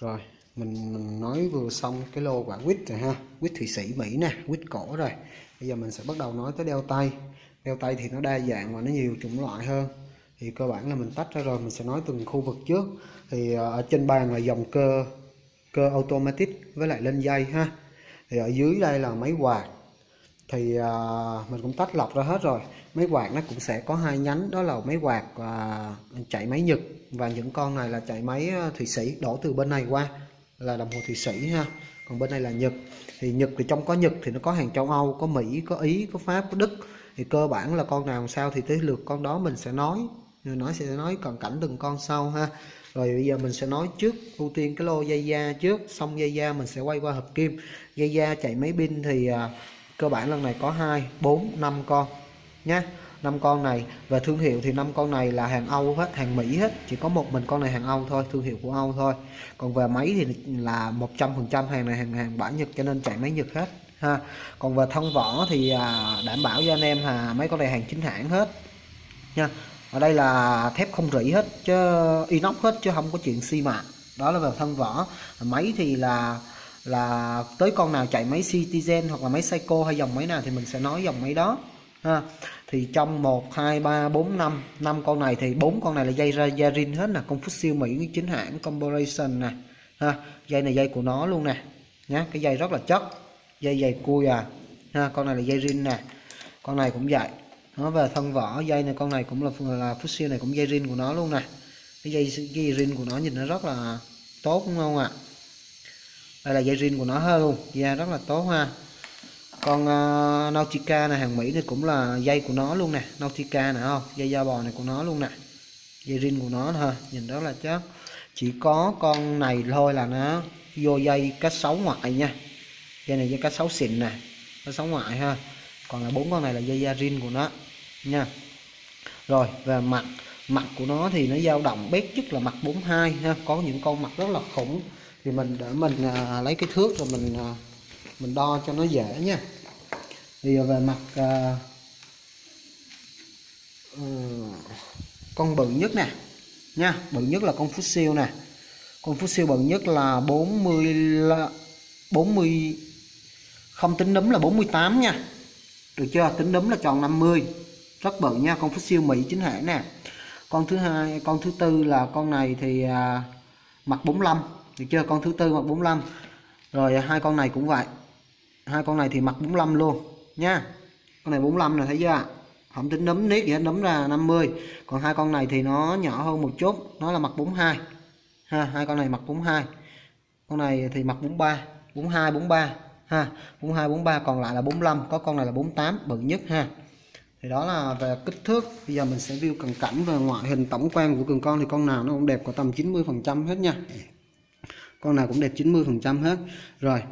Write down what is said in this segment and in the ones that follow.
rồi mình, mình nói vừa xong cái lô quả quýt rồi ha. Quýt thụy sĩ mỹ nè quýt cổ rồi. Bây giờ mình sẽ bắt đầu nói tới đeo tay. Đeo tay thì nó đa dạng và nó nhiều chủng loại hơn. Thì cơ bản là mình tách ra rồi mình sẽ nói từng khu vực trước. Thì ờ, ở trên bàn là dòng cơ cơ automatic với lại lên dây ha. Thì ở dưới đây là máy quạt thì à, mình cũng tách lọc ra hết rồi. Máy quạt nó cũng sẽ có hai nhánh đó là máy quạt à, chạy máy nhật và những con này là chạy máy à, thụy sĩ đổ từ bên này qua là đồng hồ thụy sĩ ha. Còn bên này là nhật. Thì nhật thì trong có nhật thì nó có hàng châu âu có mỹ có ý có pháp có đức. Thì cơ bản là con nào sao thì tới lượt con đó mình sẽ nói nói sẽ nói cận cảnh từng con sau ha. Rồi bây giờ mình sẽ nói trước ưu tiên cái lô dây da trước xong dây da mình sẽ quay qua hợp kim. Dây da chạy máy pin thì à, cơ bản lần này có 2 4 5 con nhé năm con này và thương hiệu thì năm con này là hàng Âu hết hàng Mỹ hết. Chỉ có một mình con này hàng Âu thôi thương hiệu của Âu thôi. Còn về máy thì là 100% hàng này hàng hàng bản Nhật cho nên chạy máy Nhật hết ha. Còn về thân vỏ thì à, đảm bảo cho anh em là mấy con này hàng chính hãng hết nha. Ở đây là thép không rỉ hết chứ inox hết chứ không có chuyện xi mạ đó là về thân vỏ. Máy thì là là tới con nào chạy máy Citizen hoặc là máy Seiko hay dòng máy nào thì mình sẽ nói dòng máy đó. Ha. Thì trong 1 2 3 4 5 năm con này thì bốn con này là dây ra Yarin hết nè, công siêu Mỹ, chính hãng Corporation nè. Ha. Dây này dây của nó luôn nè. Nhá, cái dây rất là chất, dây dày cui à. Ha, con này là dây rin nè. Con này cũng vậy. Nó về thân vỏ, dây này con này cũng là là siêu này cũng dây rin của nó luôn nè. Cái dây dây rin của nó nhìn nó rất là tốt, đúng không ạ? Đây là dây rin của nó hơn luôn. Da rất là tốt ha. Con uh, ờ, Nautica này hàng Mỹ này cũng là dây của nó luôn nè. Nautica nè không? Dây da bò này của nó luôn nè. Dây rin của nó ha nhìn rất là chắc. Chỉ có con này thôi là nó vô dây cách sáu ngoại nha. Dây này dây cách sáu xịn nè cách sáu ngoại ha. Còn là bốn con này là dây da rin của nó nha. Rồi về mặt mặt của nó thì nó dao động bét nhất là mặt 42 ha. Có những con mặt rất là khủng thì mình để mình à, lấy cái thước rồi mình à, mình đo cho nó dễ nha. Thì về mặt à, ờ, con bự nhất nè nha. Bự nhất là con phút siêu nè. Con phút siêu bự nhất là 40 là 40 không tính đấm là 48 nha. Được chưa? Tính đấm là tròn 50 rất bự nha con phút siêu Mỹ chính hãng nè. Con thứ hai con thứ tư là con này thì à, mặt 45 được chưa con thứ tư mặc 45 rồi hai con này cũng vậy hai con này thì mặc 45 luôn nha con này 45 này thấy chưa không tính nấm niết gì hết nấm ra 50 còn hai con này thì nó nhỏ hơn một chút nó là mặt 42 ha hai con này mặt 42 con này thì mặt 43 42 43 ha 42 43 còn lại là 45 có con này là 48 bự nhất ha thì đó là về kích thước bây giờ mình sẽ view cận cảnh và ngoại hình tổng quan của cường con thì con nào nó cũng đẹp có tầm 90 phần trăm hết nha con nào cũng đẹp 90 phần trăm hết. Rồi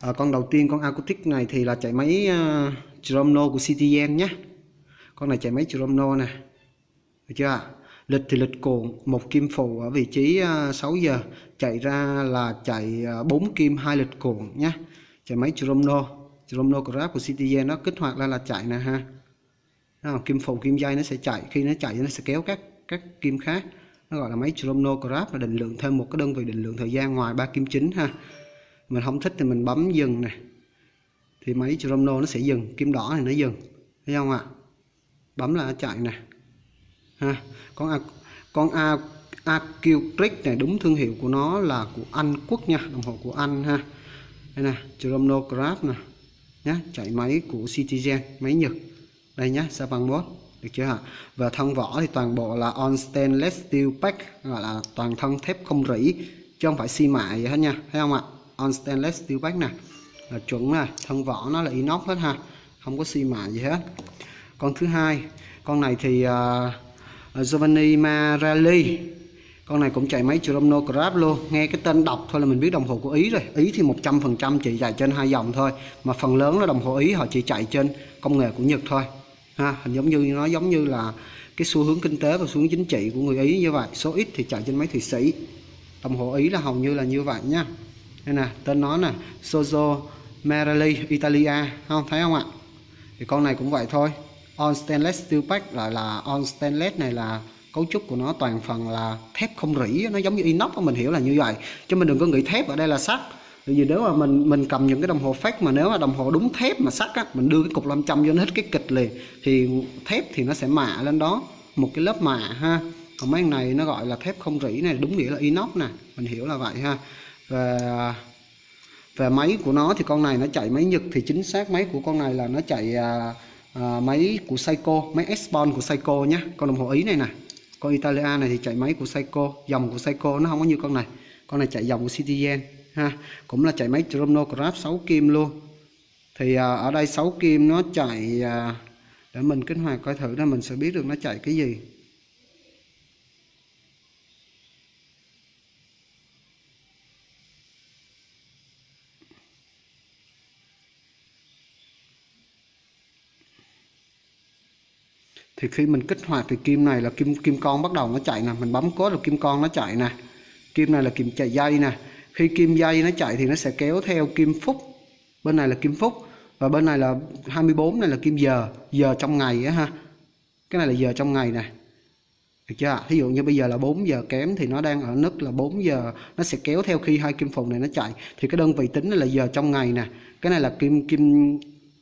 à, con đầu tiên con acoustic này thì là chạy máy à, uh, Dromno của Citizen nhé. Con này chạy máy Dromno nè. Được chưa lịch thì lịch cuộn một kim phụ ở vị trí à, uh, 6 giờ. Chạy ra là chạy à, uh, 4 kim hai lịch cuộn nhé. Chạy máy Dromno Dromno Grab của Citizen nó kích hoạt ra là chạy nè ha. Không? kim phụ kim dây nó sẽ chạy. Khi nó chạy nó sẽ kéo các các kim khác nó gọi là máy chronograph là định lượng thêm một cái đơn vị định lượng thời gian ngoài ba kim chính ha. Mình không thích thì mình bấm dừng này thì máy Chrono nó sẽ dừng kim đỏ này nó dừng. Thấy không ạ? Bấm là nó chạy nè. Ha. Con A, con A Acutrick này đúng thương hiệu của nó là của Anh Quốc nha đồng hồ của Anh ha. Đây nè chronograph nè. Nhá chạy máy của Citizen máy Nhật. Đây nhá Savan được chưa hả? Và thân vỏ thì toàn bộ là on stainless steel pack gọi là toàn thân thép không rỉ chứ không phải xi mạ gì hết nha thấy không ạ? On stainless steel pack nè. Là chuẩn nè thân vỏ nó là inox hết ha không có xi mạ gì hết. Con thứ hai con này thì uh, Giovanni Marelli. Con này cũng chạy máy Chrono Grab luôn nghe cái tên đọc thôi là mình biết đồng hồ của Ý rồi. Ý thì 100% chỉ chạy trên hai dòng thôi mà phần lớn là đồng hồ Ý họ chỉ chạy trên công nghệ của Nhật thôi ha, hình giống như nó giống như là cái xu hướng kinh tế và xu hướng chính trị của người Ý như vậy. Số ít thì chạy trên máy Thụy Sĩ. Đồng hồ Ý là hầu như là như vậy nha. Đây nè, tên nó nè, Sozo Merelli Italia. Không thấy không ạ? Thì con này cũng vậy thôi. On stainless steel pack lại là on stainless này là cấu trúc của nó toàn phần là thép không rỉ. Nó giống như inox mình hiểu là như vậy. Chứ mình đừng có nghĩ thép ở đây là sắt bởi vì nếu mà mình mình cầm những cái đồng hồ fake mà nếu mà đồng hồ đúng thép mà sắt á mình đưa cái cục 500 vô nó hết cái kịch liền thì thép thì nó sẽ mạ lên đó. Một cái lớp mạ ha. Còn mấy này nó gọi là thép không rỉ này đúng nghĩa là inox nè. Mình hiểu là vậy ha. Và về máy của nó thì con này nó chạy máy Nhật thì chính xác máy của con này là nó chạy à, à, máy của Seiko máy Espon của Seiko nhá. Con đồng hồ Ý này nè. Con Italia này thì chạy máy của Seiko dòng của Seiko nó không có như con này. Con này chạy dòng của Citizen ha. Cũng là chạy máy chronograph 6 kim luôn. Thì à, ở đây 6 kim nó chạy à, để mình kích hoạt coi thử là mình sẽ biết được nó chạy cái gì. Thì khi mình kích hoạt thì kim này là kim kim con bắt đầu nó chạy nè. Mình bấm cốt là kim con nó chạy nè. Kim này là kim chạy dây nè khi kim dây nó chạy thì nó sẽ kéo theo kim phút bên này là kim phút và bên này là 24 này là kim giờ. Giờ trong ngày á ha. Cái này là giờ trong ngày nè. Được chưa thí dụ như bây giờ là 4 giờ kém thì nó đang ở nấc là 4 giờ. Nó sẽ kéo theo khi hai kim phụng này nó chạy. Thì cái đơn vị tính là giờ trong ngày nè. Cái này là kim kim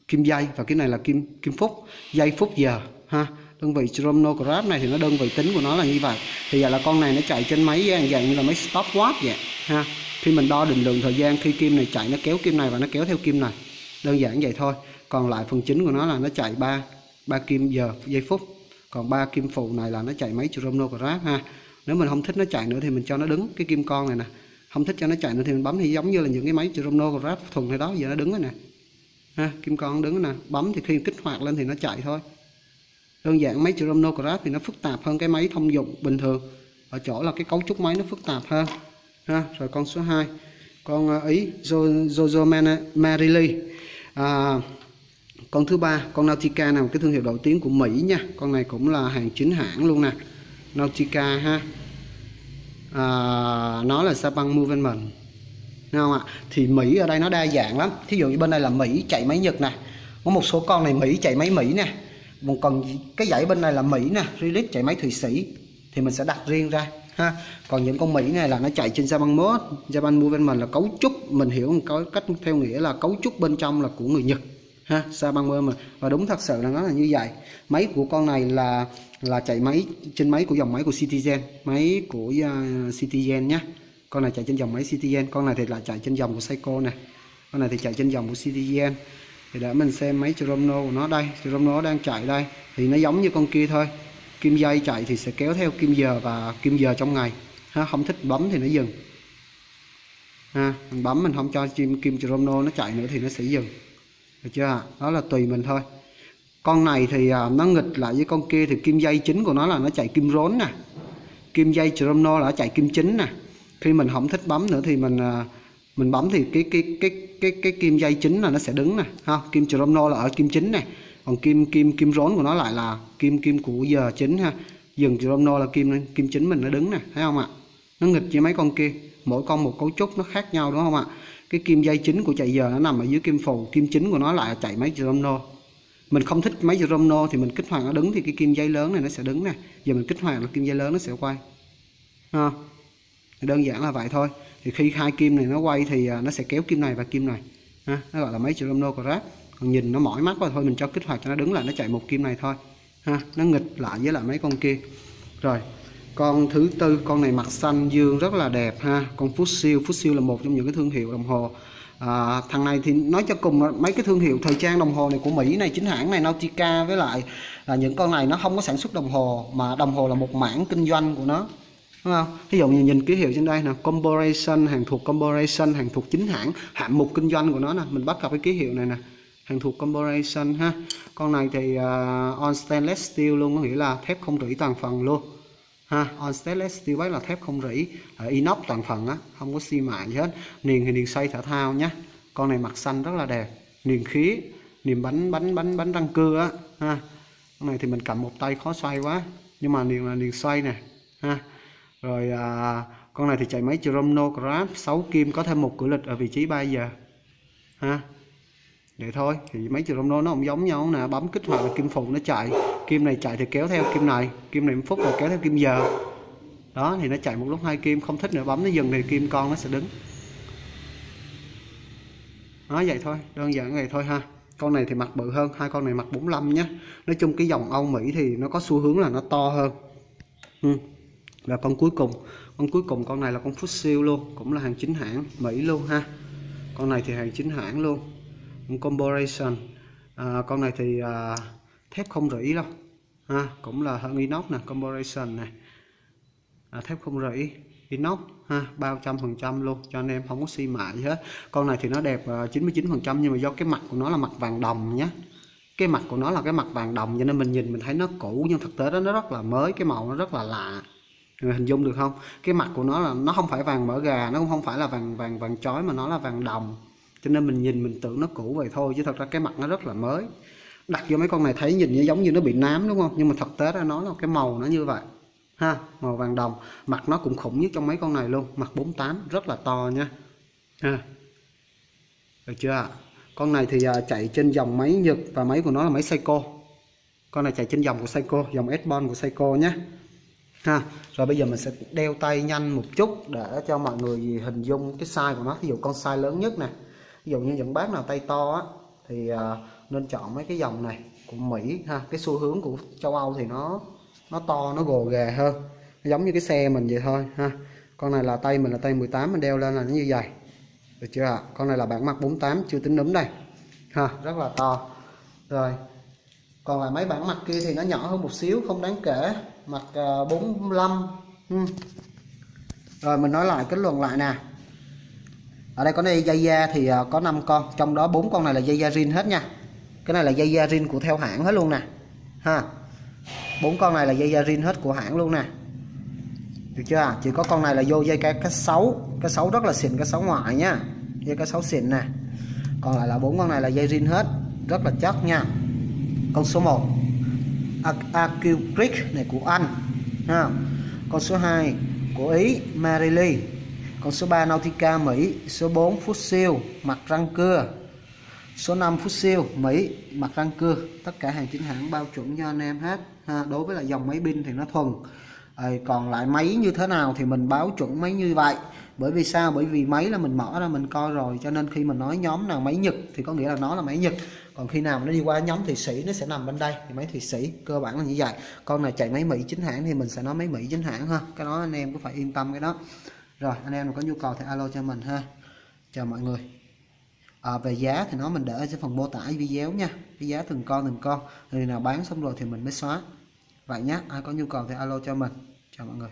kim dây và cái này là kim kim phút dây phút giờ, ha đơn vị chronograph này thì nó đơn vị tính của nó là như vậy. Thì vậy là con này nó chạy trên máy dạng, dạng như là máy stopwatch vậy ha. Khi mình đo định lượng thời gian khi kim này chạy nó kéo kim này và nó kéo theo kim này. Đơn giản vậy thôi. Còn lại phần chính của nó là nó chạy ba ba kim giờ giây phút. Còn ba kim phụ này là nó chạy máy chronograph ha. Nếu mình không thích nó chạy nữa thì mình cho nó đứng cái kim con này nè. Không thích cho nó chạy nữa thì mình bấm thì giống như là những cái máy chronograph thuần hay đó giờ nó đứng rồi nè. Ha kim con đứng nè. Bấm thì khi kích hoạt lên thì nó chạy thôi đơn giản máy chronograph thì nó phức tạp hơn cái máy thông dụng bình thường. Ở chỗ là cái cấu trúc máy nó phức tạp hơn. Ha rồi con số 2 con à, ý Jojo Marily à, con thứ ba con Nautica là một cái thương hiệu nổi tiếng của Mỹ nha. Con này cũng là hàng chính hãng luôn nè. Nautica ha. À, nó là sabang Movement. Đúng không ạ? Thì Mỹ ở đây nó đa dạng lắm. Thí dụ như bên đây là Mỹ chạy máy Nhật nè. Có một số con này Mỹ chạy máy Mỹ nè còn còn cái dãy bên này là Mỹ nè Relic chạy máy Thụy Sĩ thì mình sẽ đặt riêng ra ha. Còn những con Mỹ này là nó chạy trên Japan mode Japan Movement là cấu trúc mình hiểu có cách theo nghĩa là cấu trúc bên trong là của người Nhật ha Japan Movement và đúng thật sự là nó là như vậy. Máy của con này là là chạy máy trên máy của dòng máy của Citizen máy của uh, Citizen nhé con này chạy trên dòng máy Citizen con này thì lại chạy trên dòng của Seiko nè. Con này thì chạy trên dòng của Citizen thì để mình xem máy Chrono của nó đây. Chrono đang chạy đây. Thì nó giống như con kia thôi. Kim dây chạy thì sẽ kéo theo kim giờ và kim giờ trong ngày. Ha, không thích bấm thì nó dừng. Ha, mình bấm mình không cho kim kim Chrono nó chạy nữa thì nó sẽ dừng. Được chưa đó là tùy mình thôi. Con này thì à, nó nghịch lại với con kia thì kim dây chính của nó là nó chạy kim rốn nè. Kim dây Chrono là nó chạy kim chính nè. Khi mình không thích bấm nữa thì mình à, mình bấm thì cái cái cái cái cái kim dây chính là nó sẽ đứng nè, ha, kim chrono là ở kim chính này còn kim kim kim rốn của nó lại là kim kim của giờ chính, ha. Dừng chrono là kim kim chính mình nó đứng nè, thấy không ạ? Nó nghịch với mấy con kia, mỗi con một cấu trúc nó khác nhau, đúng không ạ? Cái kim dây chính của chạy giờ nó nằm ở dưới kim phù, kim chính của nó lại là chạy máy chrono. Mình không thích máy chrono thì mình kích hoạt nó đứng thì cái kim dây lớn này nó sẽ đứng nè. Giờ mình kích hoạt là kim dây lớn nó sẽ quay. Ha đơn giản là vậy thôi. Thì khi hai kim này nó quay thì à, nó sẽ kéo kim này và kim này ha? Nó gọi là mấy chữ lomno chromonograph còn nhìn nó mỏi mắt quá thôi mình cho kích hoạt cho nó đứng lại nó chạy một kim này thôi ha? Nó nghịch lại với lại mấy con kia. Rồi con thứ tư con này mặt xanh dương rất là đẹp ha? Con Fusil Fusil là một trong những cái thương hiệu đồng hồ. À, thằng này thì nói cho cùng mấy cái thương hiệu thời trang đồng hồ này của Mỹ này chính hãng này Nautica với lại là những con này nó không có sản xuất đồng hồ mà đồng hồ là một mảng kinh doanh của nó đúng không? Ví dụ như nhìn ký hiệu trên đây nè corporation hàng thuộc corporation hàng thuộc chính hãng hạng mục kinh doanh của nó nè. Mình bắt gặp cái ký hiệu này nè. Hàng thuộc corporation ha. Con này thì uh, on stainless steel luôn có nghĩa là thép không rỉ toàn phần luôn. Ha on stainless steel bác là thép không rỉ uh, inox toàn phần á không có xi mạ gì hết. Niền thì niền xoay thể thao nhá. Con này mặt xanh rất là đẹp. Niền khí niềm bánh bánh bánh bánh răng cưa á ha. Con này thì mình cầm một tay khó xoay quá nhưng mà niềng là niềng xoay nè ha rồi à, con này thì chạy máy chronograph 6 kim có thêm một cửa lịch ở vị trí 3 giờ. Ha? Vậy thôi thì mấy trường nó không giống nhau nè bấm kích hoạt là kim phụ nó chạy. Kim này chạy thì kéo theo kim này kim này phút rồi kéo theo kim giờ. Đó thì nó chạy một lúc hai kim không thích nữa bấm nó dừng thì kim con nó sẽ đứng. Đó vậy thôi đơn giản vậy thôi ha. Con này thì mặt bự hơn hai con này mặt 45 nhé nói chung cái dòng Âu Mỹ thì nó có xu hướng là nó to hơn. Ừ và con cuối cùng con cuối cùng con này là con phút siêu luôn cũng là hàng chính hãng Mỹ luôn ha. Con này thì hàng chính hãng luôn con Corporation. À, con này thì à, thép không rỉ đâu ha cũng là hơn inox nè Corporation này à, thép không rỉ inox ha bao trăm phần trăm luôn cho anh em không có xi mại gì hết. Con này thì nó đẹp à, 99 phần trăm nhưng mà do cái mặt của nó là mặt vàng đồng nhé cái mặt của nó là cái mặt vàng đồng cho nên mình nhìn mình thấy nó cũ nhưng thực tế đó nó rất là mới cái màu nó rất là lạ người hình dung được không? Cái mặt của nó là nó không phải vàng mỡ gà, nó cũng không phải là vàng vàng vàng chói mà nó là vàng đồng. Cho nên mình nhìn, mình tưởng nó cũ vậy thôi, chứ thật ra cái mặt nó rất là mới. Đặt vô mấy con này thấy nhìn như giống như nó bị nám, đúng không? Nhưng mà thực tế ra nó là cái màu nó như vậy, ha, màu vàng đồng. Mặt nó cũng khủng nhất trong mấy con này luôn, mặt 48 rất là to nha, ha. Được chưa con này thì à, chạy trên dòng máy Nhật và máy của nó là máy Seiko. Con này chạy trên dòng của Seiko, dòng S-Bond của Seiko nhé ha. Rồi bây giờ mình sẽ đeo tay nhanh một chút để cho mọi người hình dung cái size của nó. Ví dụ con size lớn nhất nè. Ví dụ như những bác nào tay to á thì uh, nên chọn mấy cái dòng này của Mỹ ha. Cái xu hướng của châu Âu thì nó nó to nó gồ ghề hơn. Giống như cái xe mình vậy thôi ha. Con này là tay mình là tay 18 mình đeo lên là nó như vậy. Được chưa ạ? Con này là bản mặt 48 chưa tính núm đây. Ha rất là to. Rồi còn lại mấy bản mặt kia thì nó nhỏ hơn một xíu không đáng kể mặt ờ, 45 ừ. rồi mình nói lại, kết luận lại nè. Ở đây có đây dây da thì ờ, có 5 con, trong đó bốn con này là dây da rin hết nha. Cái này là dây da rin của theo hãng hết luôn nè. Ha. Bốn con này là dây da rin hết của hãng luôn nè. Được chưa? Chỉ có con này là vô dây cái cái sáu. Cái sáu rất là xịn, cái sáu ngoại nhá dây cái sáu xịn nè. Còn lại là bốn con này là dây rin hết. Rất là chắc nha. Con số 1 Acucric này của Anh. Ha. con số 2 của Ý Marily con số 3 Nautica Mỹ. Số 4 Fossil, mặt răng cưa. Số 5 Fossil Mỹ mặt răng cưa. Tất cả hàng chính hãng bao chuẩn cho anh em hết. Ha. đối với là dòng máy pin thì nó thuần. À, còn lại máy như thế nào thì mình báo chuẩn máy như vậy bởi vì sao? Bởi vì máy là mình mở ra mình coi rồi cho nên khi mình nói nhóm nào máy Nhật thì có nghĩa là nó là máy Nhật. Còn khi nào nó đi qua nhóm Thụy Sĩ nó sẽ nằm bên đây thì máy Thụy Sĩ cơ bản là như vậy. Con này chạy máy Mỹ chính hãng thì mình sẽ nói máy Mỹ chính hãng ha. Cái đó anh em cũng phải yên tâm cái đó. Rồi anh em có nhu cầu thì alo cho mình ha. Chào mọi người. À, về giá thì nó mình để ở phần mô tả video nha. Cái giá từng con từng con. Người nào bán xong rồi thì mình mới xóa. Vậy nhé ai có nhu cầu thì alo cho mình. Chào mọi người.